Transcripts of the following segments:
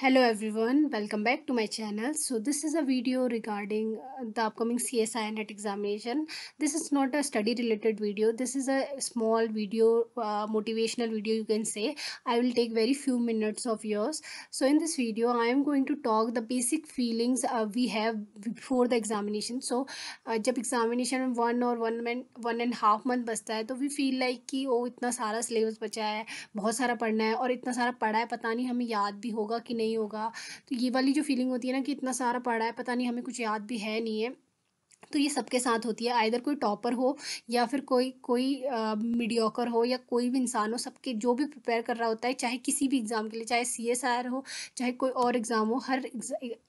Hello everyone, welcome back to my channel. So this is a video regarding uh, the upcoming CSI NET examination. This is not a study related video. This is a small video, uh, motivational video you can say. I will take very few minutes of yours. So in this video, I am going to talk the basic feelings uh, we have before the examination. So uh, जब examination में one or one man one and half month बचता है तो we feel like कि ओ इतना सारा syllabus बचा है बहुत सारा पढ़ना है और इतना सारा पढ़ा है पता नहीं हमें याद भी होगा कि नहीं नहीं होगा। तो ये वाली जो फीलिंग होती है ना कि इतना सारा पढ़ा है, पता नहीं हमें कुछ याद भी है नहीं है। तो ये सबके साथ होती है। आइधर कोई टॉपर हो या फिर कोई कोई मीडियोकर हो या कोई भी इंसान हो, सबके जो भी प्रिपेयर कर रहा होता है, चाहे किसी भी एग्ज़ाम के लिए, चाहे सी एस आर हो, चाहे कोई और एग्ज़ाम हो, हर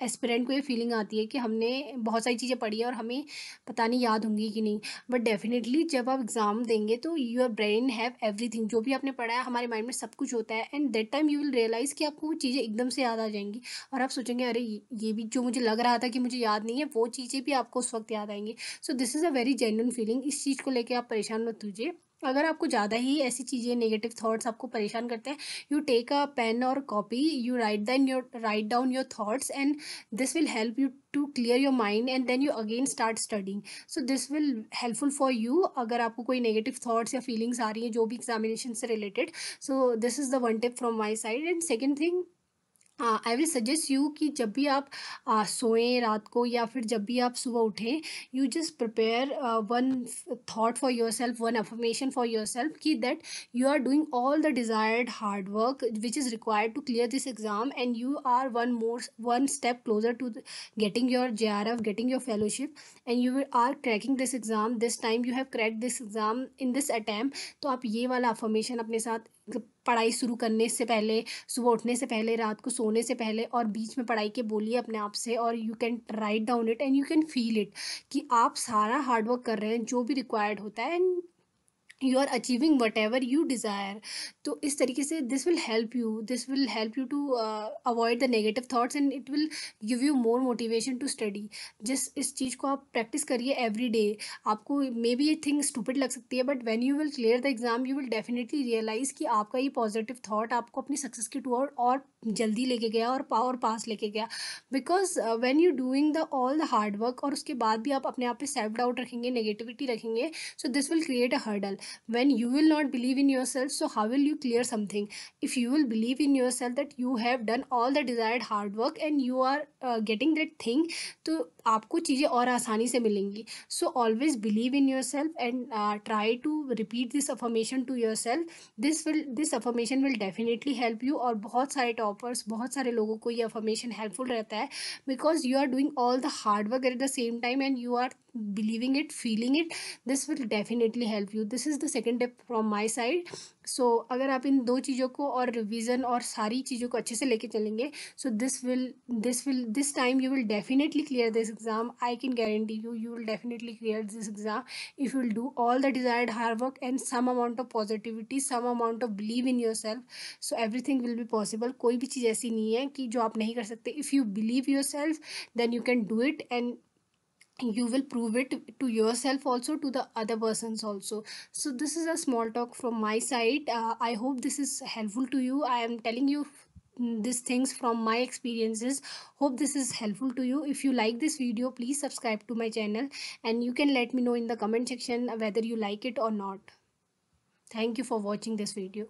एस्पिरेंट को ये फीलिंग आती है कि हमने बहुत सारी चीज़ें पढ़ी है और हमें पता नहीं याद होंगी कि नहीं। बट डेफिनेटली जब आप एग्ज़ाम देंगे तो यूर ब्रेन हैव एवरीथिंग जो भी आपने पढ़ा है, हमारे माइंड में सब कुछ होता है and that time you will realise कि आपको वो चीज़ें एकदम से याद आ जाएँगी। और आप सोचेंगे, अरे, ये भी जो मुझे लग रहा था कि मुझे याद नहीं है, वो चीज़ें भी आपको उस वक्त याद आएँगी। So this is a very genuine feeling इस चीज़ को लेकर आप परेशान मत कीजिए अगर आपको ज़्यादा ही ऐसी चीज़ें नेगेटिव थॉट्स आपको परेशान करते हैं यू टेक अ पेन और copy you write then your write down your thoughts and this will help you to clear your mind and then you again start studying so this will helpful for you अगर आपको कोई negative thoughts या feelings आ रही हैं, जो भी examination से related so this is the one tip from my side and second thing I will suggest you कि जब भी आप सोएँ रात को या फिर जब भी आप सुबह उठें you just prepare one thought for yourself one affirmation for yourself कि that you are doing all the desired hard work which is required to clear this exam and you are one more one step closer to getting your J R F getting your fellowship and you are cracking this exam this time you have crack this exam in this attempt तो आप ये वाला affirmation अपने साथ पढ़ाई शुरू करने से पहले, सुबह उठने से पहले, रात को सोने से पहले और बीच में पढ़ाई के बोलिए अपने आप से और you can write down it and you can feel it कि आप सारा हार्डवर्क कर रहे हैं, जो भी रिक्वायर्ड होता है and you are achieving whatever you desire तो इस तरीके से this will help you this will help you to avoid the negative thoughts and it will give you more motivation to study जिस इस चीज़ को आप प्रैक्टिस करिए एवरी डे आपको मे बी ये थिंग स्टूपिड लग सकती है but when you will clear the exam you will definitely realise कि आपका ये पॉजिटिव थाट आपको अपनी सक्सेस की टू और जल्दी लेके गया और पावर पास लेके गया. Because when you doing the all the hard work और उसके बाद भी आप अपने आप पे सेल्फ डाउट रखेंगे नेगेटिविटी रखेंगे so this will create a hurdle when you will not believe in yourself so how will you clear something if you will believe in yourself that you have done all the desired hard work and you are uh, getting that thing तो आपको चीज़ें और आसानी से मिलेंगी so always believe in yourself and try to repeat this affirmation to yourself this will this affirmation will definitely help you और बहुत सारे टॉपर्स बहुत सारे लोगों को ये अफर्मेशन हेल्पफुल रहता है because you are doing all the hard work at the same time and you are believing it feeling it this will definitely help you this is the second tip from my side. So अगर आप इन दो चीज़ों को और revision और सारी चीज़ों को अच्छे से लेके चलेंगे so this will this will this time you will definitely clear this exam I can guarantee you you will definitely clear this exam if you will do all the desired hard work and some amount of positivity some amount of believe in yourself so everything will be possible कोई भी चीज़ ऐसी नहीं है कि जो आप नहीं कर सकते. If you believe yourself then you can do it and you will prove it to yourself also to the other persons also. So this is a small talk from my side. Uh, i hope this is helpful to you. I am telling you these things from my experiences. Hope this is helpful to you. If you like this video please subscribe to my channel and you can let me know in the comment section whether you like it or not. Thank you for watching this video